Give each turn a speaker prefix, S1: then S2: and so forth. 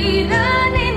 S1: Freedom.